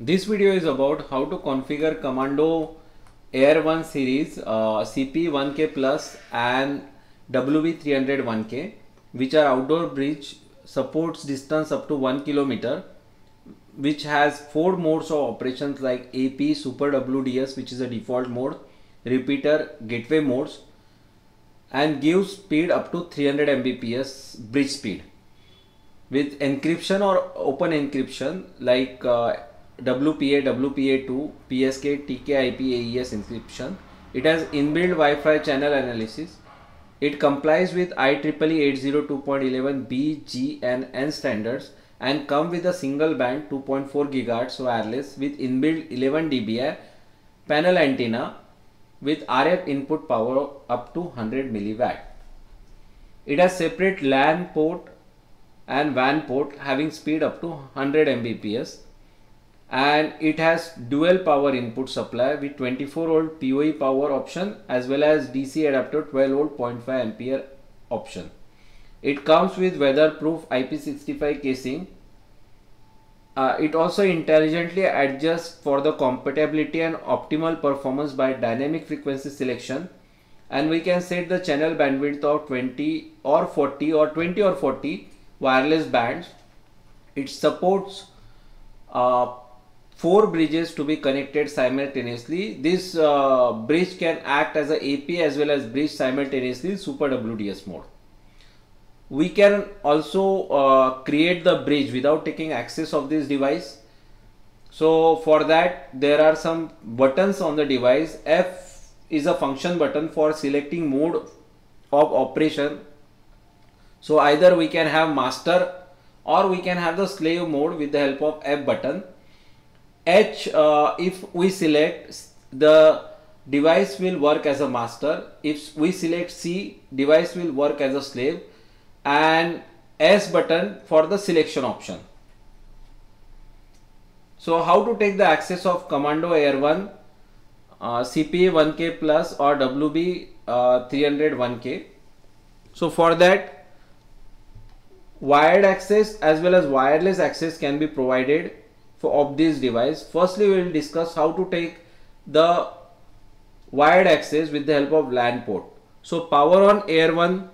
This video is about how to configure Commando Air 1 series uh, CP1K Plus and WB301K which are outdoor bridge supports distance up to 1 kilometer which has four modes of operations like AP, Super WDS which is a default mode, repeater, gateway modes and gives speed up to 300 Mbps bridge speed. With encryption or open encryption like uh, WPA, WPA2, PSK, TKIP, AES encryption. It has inbuilt Wi-Fi channel analysis. It complies with IEEE 802.11b, G and N standards and come with a single band 2.4 GHz wireless with inbuilt 11 dBi panel antenna with RF input power up to 100 milliwatt. It has separate LAN port and WAN port having speed up to 100 Mbps and it has dual power input supply with 24 volt PoE power option as well as DC adapter 12 volt 0.5 ampere option. It comes with weatherproof IP65 casing. Uh, it also intelligently adjusts for the compatibility and optimal performance by dynamic frequency selection and we can set the channel bandwidth of 20 or 40 or 20 or 40 wireless bands. It supports uh, four bridges to be connected simultaneously. This uh, bridge can act as a AP as well as bridge simultaneously Super WDS mode. We can also uh, create the bridge without taking access of this device. So for that there are some buttons on the device. F is a function button for selecting mode of operation. So either we can have master or we can have the slave mode with the help of F button H uh, if we select the device will work as a master if we select C device will work as a slave and S button for the selection option. So how to take the access of Commando Air 1 uh, CPA 1K plus or WB uh, 301K. So for that wired access as well as wireless access can be provided for of this device. Firstly, we will discuss how to take the wired access with the help of LAN port. So power on Air 1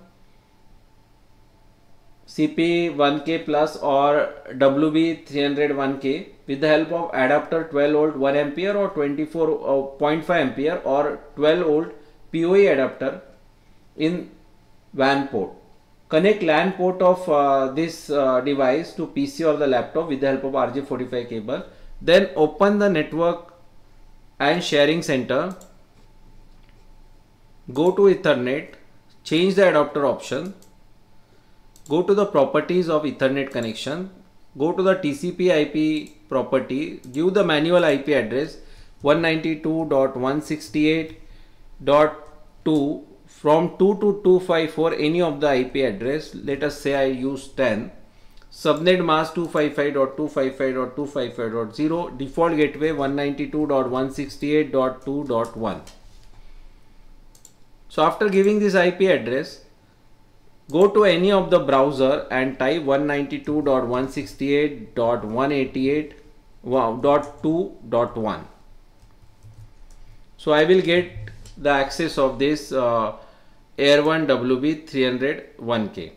CP1K plus or WB301K with the help of adapter 12 volt 1 ampere or 24.5 uh, ampere or 12 volt PoE adapter in WAN port. Connect LAN port of uh, this uh, device to PC or the laptop with the help of RJ45 cable. Then open the network and sharing center. Go to Ethernet. Change the adapter option. Go to the properties of Ethernet connection. Go to the TCP IP property. Give the manual IP address 192.168.2 from 2 to 254 any of the IP address let us say I use 10 subnet mask 255.255.255.0 default gateway 192.168.2.1 so after giving this IP address go to any of the browser and type 192.168.188.2.1 so I will get the access of this uh, Air 1 WB301K.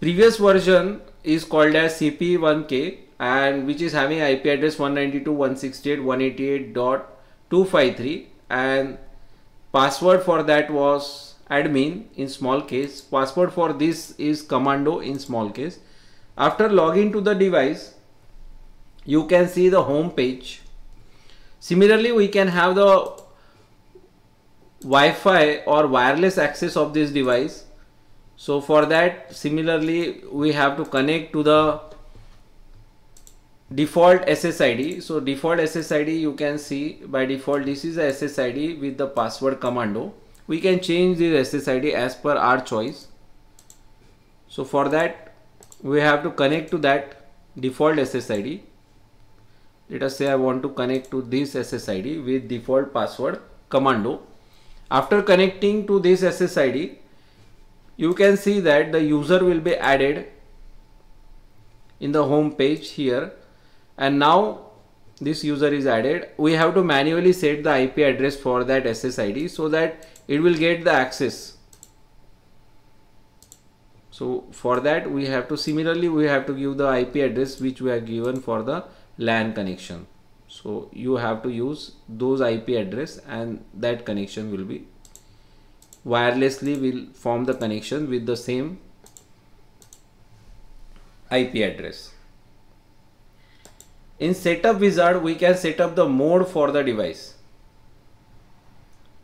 Previous version is called as CP1K and which is having IP address 192.168.188.253 and password for that was admin in small case. Password for this is commando in small case. After logging to the device, you can see the home page. Similarly, we can have the Wi-Fi or wireless access of this device. So for that similarly we have to connect to the default SSID. So default SSID you can see by default this is a SSID with the password commando. We can change this SSID as per our choice. So for that we have to connect to that default SSID. Let us say I want to connect to this SSID with default password commando after connecting to this SSID, you can see that the user will be added in the home page here. And now this user is added. We have to manually set the IP address for that SSID so that it will get the access. So for that we have to similarly we have to give the IP address which we are given for the LAN connection so you have to use those IP address and that connection will be wirelessly will form the connection with the same IP address. In setup wizard we can set up the mode for the device.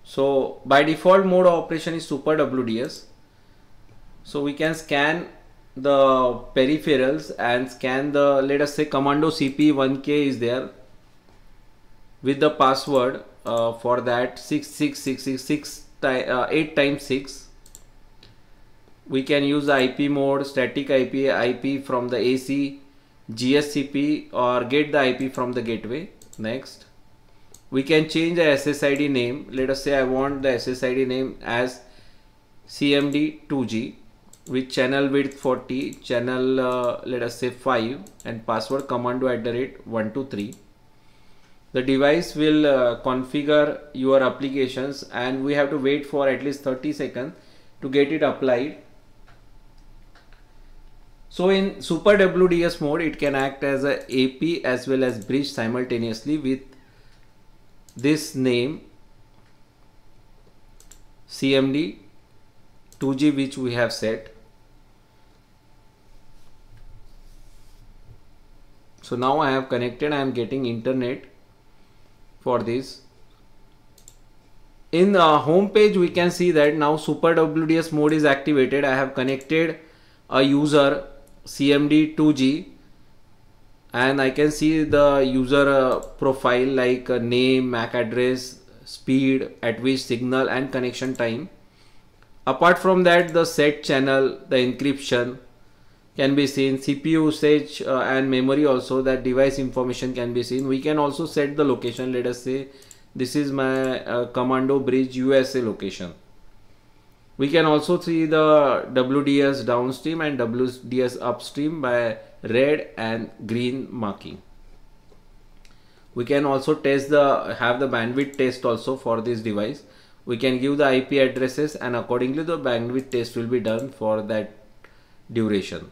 So by default mode operation is super WDS so we can scan the peripherals and scan the let us say commando CP1K is there with the password uh, for that 66666 uh, 8 times 6 we can use IP mode static IP IP from the AC GSCP or get the IP from the gateway. Next, we can change the SSID name. Let us say I want the SSID name as CMD2G with channel width 40, channel uh, let us say 5 and password commando at the rate 123. The device will uh, configure your applications and we have to wait for at least 30 seconds to get it applied so in Super WDS mode, it can act as a AP as well as bridge simultaneously with this name CMD 2G which we have set. So now I have connected, I am getting internet for this. In the home page, we can see that now Super WDS mode is activated. I have connected a user CMD2G and I can see the user uh, profile like uh, name, MAC address, speed, at which signal and connection time. Apart from that, the set channel, the encryption can be seen, CPU usage uh, and memory also that device information can be seen. We can also set the location. Let us say this is my uh, Commando Bridge USA location. We can also see the WDS downstream and WDS upstream by red and green marking. We can also test the have the bandwidth test also for this device. We can give the IP addresses and accordingly the bandwidth test will be done for that duration.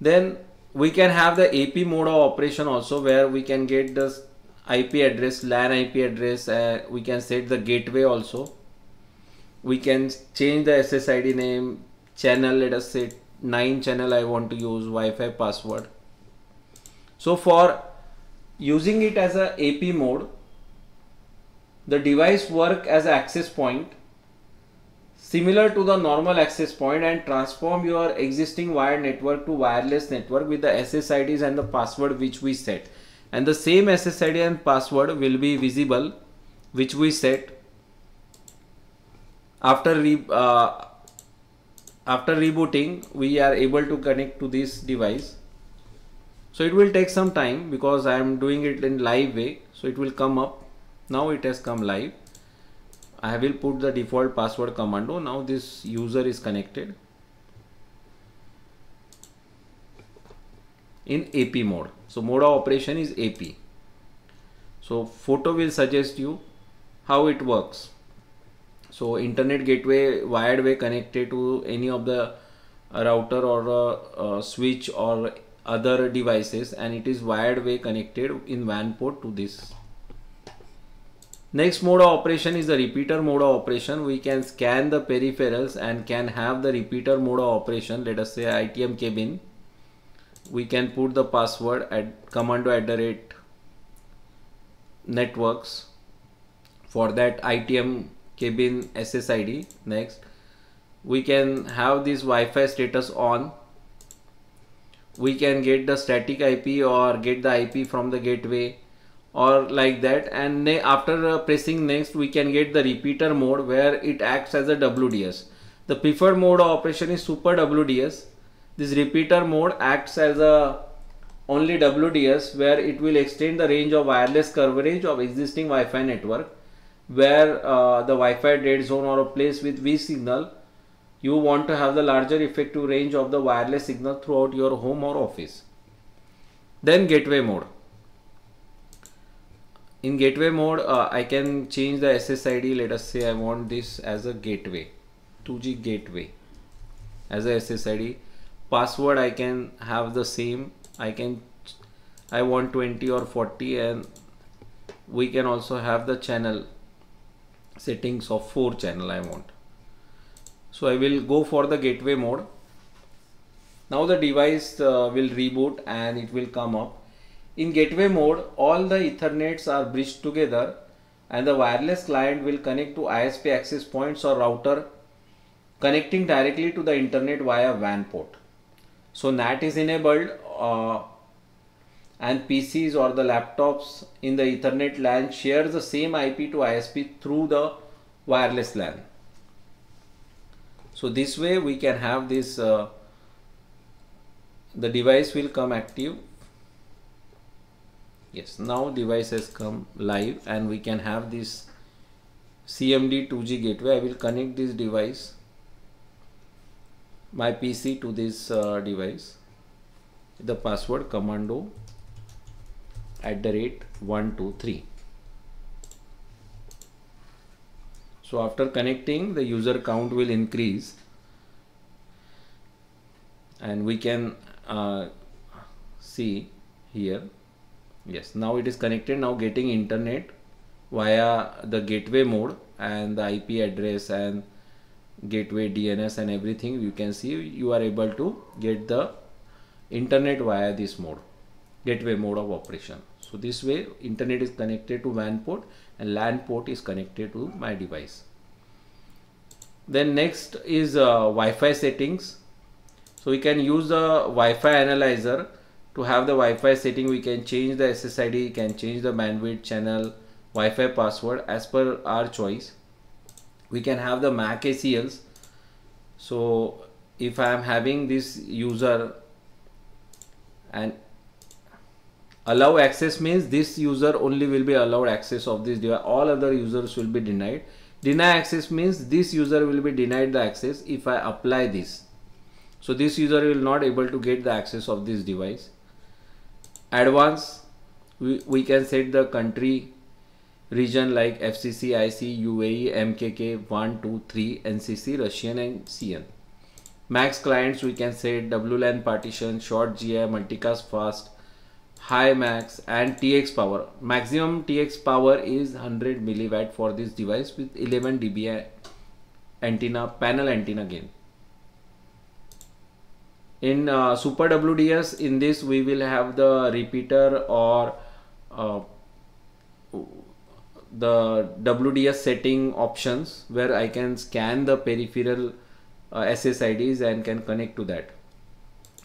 Then we can have the AP mode of operation also where we can get the IP address, LAN IP address, uh, we can set the gateway also. We can change the SSID name, channel, let us say 9 channel I want to use, Wi-Fi password. So for using it as a AP mode, the device work as access point similar to the normal access point and transform your existing wired network to wireless network with the SSIDs and the password which we set. And the same SSID and password will be visible which we set after re, uh, after rebooting we are able to connect to this device. So it will take some time because I am doing it in live way. So it will come up. Now it has come live I will put the default password commando now this user is connected in AP mode so mode of operation is AP. So photo will suggest you how it works. So internet gateway wired way connected to any of the router or a, a switch or other devices and it is wired way connected in WAN port to this. Next mode of operation is the repeater mode of operation. We can scan the peripherals and can have the repeater mode of operation. Let us say ITM cabin. We can put the password at commando at the rate networks. For that ITM cabin SSID next. We can have this Wi-Fi status on. We can get the static IP or get the IP from the gateway or like that. And after uh, pressing next we can get the repeater mode where it acts as a WDS the preferred mode of operation is super WDS this repeater mode acts as a only WDS where it will extend the range of wireless coverage of existing Wi-Fi network where uh, the Wi-Fi dead zone or a place with weak signal you want to have the larger effective range of the wireless signal throughout your home or office. then gateway mode in gateway mode uh, I can change the SSID let us say I want this as a gateway 2G gateway as a SSID password I can have the same. I can I want 20 or 40 and we can also have the channel settings of 4 channel I want. So I will go for the gateway mode. Now the device uh, will reboot and it will come up in gateway mode all the ethernets are bridged together and the wireless client will connect to ISP access points or router connecting directly to the internet via WAN port so NAT is enabled uh, and PCs or the laptops in the Ethernet LAN share the same IP to ISP through the wireless LAN. So this way we can have this, uh, the device will come active. Yes, now device has come live and we can have this CMD 2G gateway. I will connect this device, my PC to this uh, device. The password commando at the rate 123 so after connecting the user count will increase and we can uh, see here yes now it is connected now getting internet via the gateway mode and the IP address and gateway DNS and everything you can see you are able to get the internet via this mode gateway mode of operation. So this way internet is connected to WAN port and LAN port is connected to my device. Then next is uh, Wi-Fi settings. So we can use the Wi-Fi analyzer to have the Wi-Fi setting. We can change the SSID, can change the bandwidth channel, Wi-Fi password as per our choice. We can have the MAC ACLs. So if I am having this user and allow access means this user only will be allowed access of this device all other users will be denied deny access means this user will be denied the access if I apply this so this user will not able to get the access of this device advance we, we can set the country region like FCC, IC, UAE, MKK, 1, 2, 3, NCC, Russian and CN. Max clients we can set WLAN partition, short GI, multicast fast, high max and TX power. Maximum TX power is 100 milliwatt for this device with 11 dBi antenna panel antenna gain. In uh, Super WDS in this we will have the repeater or uh, the WDS setting options where I can scan the peripheral uh, SSIDs and can connect to that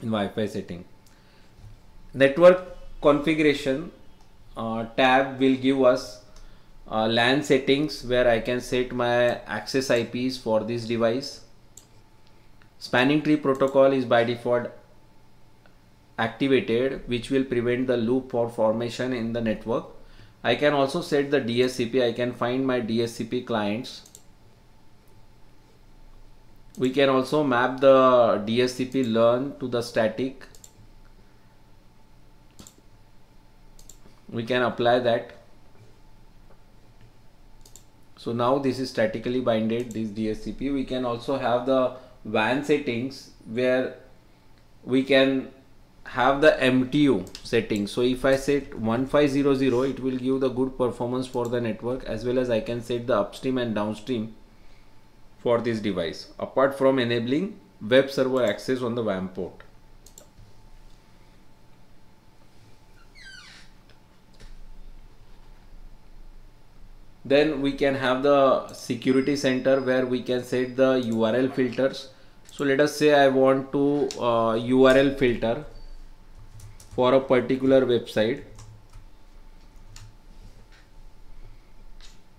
in Wi-Fi setting. Network configuration uh, tab will give us uh, LAN settings where I can set my access IPs for this device. Spanning tree protocol is by default activated which will prevent the loop for formation in the network. I can also set the DHCP. I can find my DHCP clients. We can also map the DHCP learn to the static we can apply that so now this is statically binded this DHCP we can also have the WAN settings where we can have the MTU setting. so if I set 1500 it will give the good performance for the network as well as I can set the upstream and downstream for this device apart from enabling web server access on the WAN port then we can have the security center where we can set the URL filters. So let us say I want to uh, URL filter for a particular website.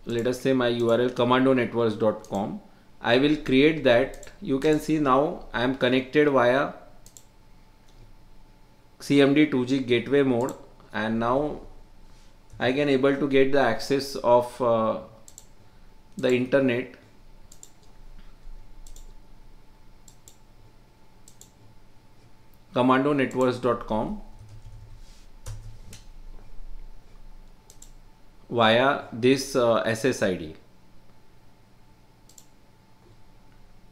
Let us say my URL commandonetworks.com I will create that. You can see now I am connected via CMD 2G gateway mode. And now I can able to get the access of uh, the internet. commandonetworks.com via this uh, SSID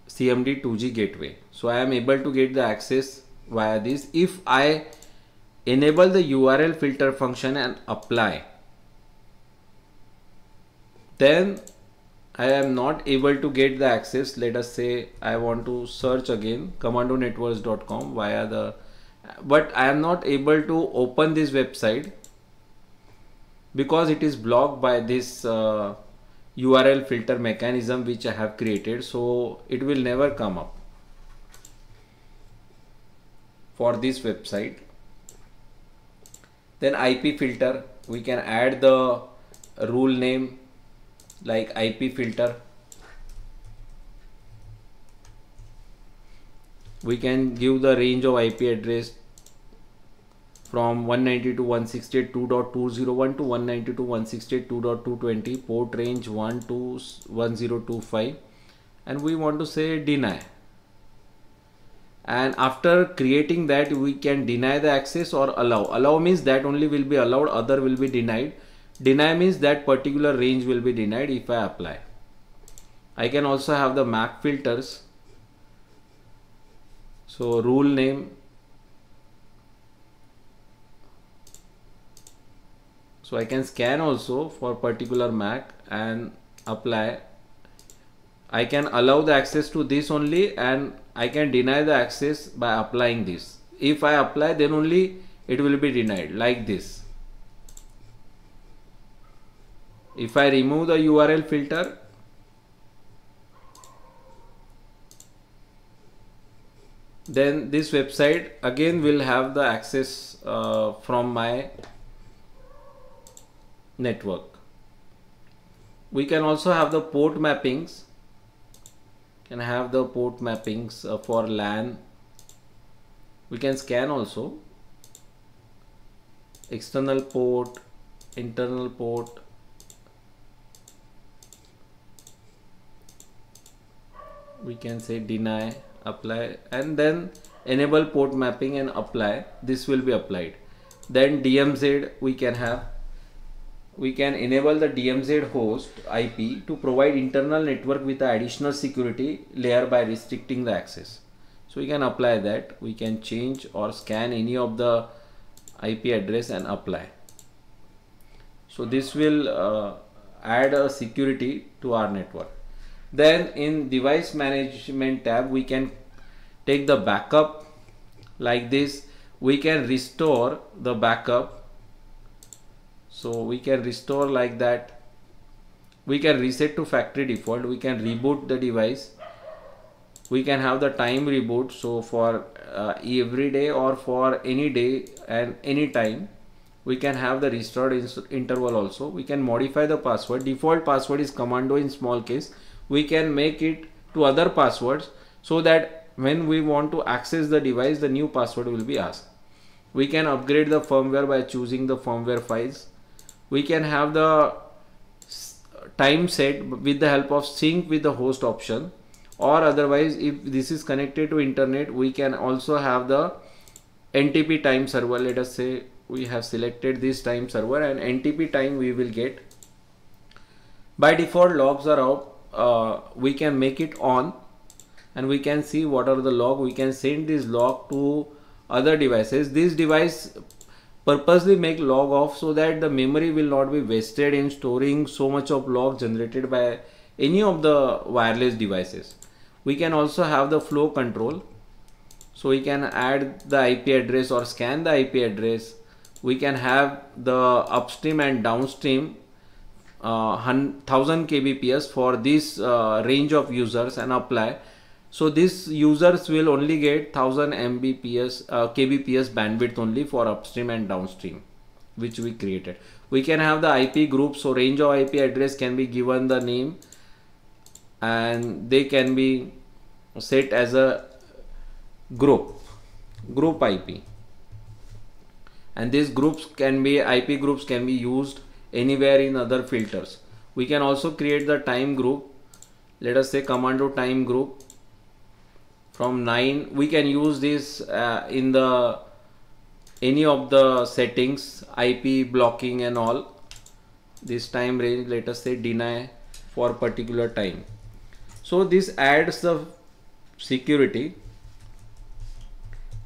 CMD 2G gateway. So I am able to get the access via this. If I enable the URL filter function and apply then I am not able to get the access. Let us say I want to search again commandonetworks.com via the, but I am not able to open this website because it is blocked by this uh, URL filter mechanism which I have created so it will never come up for this website then IP filter we can add the rule name like IP filter. We can give the range of IP address from 192 to 168.2.201 to 192 to 168.2.220 port range 1 to 1025 and we want to say deny. And after creating that we can deny the access or allow. Allow means that only will be allowed other will be denied deny means that particular range will be denied if I apply. I can also have the MAC filters. So rule name. So I can scan also for particular MAC and apply. I can allow the access to this only and I can deny the access by applying this. If I apply then only it will be denied like this if I remove the URL filter then this website again will have the access uh, from my network. We can also have the port mappings. Can have the port mappings uh, for LAN. We can scan also external port, internal port. We can say deny, apply, and then enable port mapping and apply. This will be applied. Then DMZ we can have we can enable the DMZ host IP to provide internal network with the additional security layer by restricting the access. So we can apply that. We can change or scan any of the IP address and apply. So this will uh, add a security to our network. Then in device management tab, we can take the backup like this. We can restore the backup. So we can restore like that. We can reset to factory default. We can reboot the device. We can have the time reboot. So for uh, every day or for any day and any time we can have the restored interval also. We can modify the password. Default password is commando in small case we can make it to other passwords so that when we want to access the device the new password will be asked. We can upgrade the firmware by choosing the firmware files. We can have the time set with the help of sync with the host option. Or otherwise if this is connected to internet we can also have the NTP time server. Let us say we have selected this time server and NTP time we will get. By default logs are out uh, we can make it on and we can see what are the log we can send this log to other devices this device purposely make log off so that the memory will not be wasted in storing so much of log generated by any of the wireless devices. We can also have the flow control. So we can add the IP address or scan the IP address. We can have the upstream and downstream 1000 kbps for this uh, range of users and apply. So these users will only get 1000 mbps uh, kbps bandwidth only for upstream and downstream which we created. We can have the ip group. So range of ip address can be given the name and they can be set as a group group ip and these groups can be ip groups can be used anywhere in other filters. We can also create the time group. Let us say commando time group. From 9 we can use this uh, in the any of the settings IP blocking and all. This time range let us say deny for particular time. So this adds the security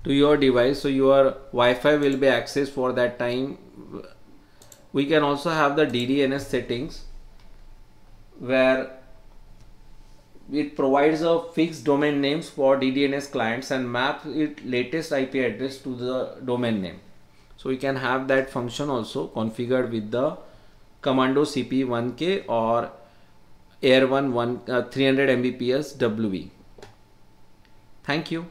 to your device. So your Wi-Fi will be accessed for that time we can also have the DDNS settings where it provides a fixed domain names for DDNS clients and maps its latest IP address to the domain name. So we can have that function also configured with the Commando CP1K or Air1 1, uh, 300 Mbps WE. Thank you.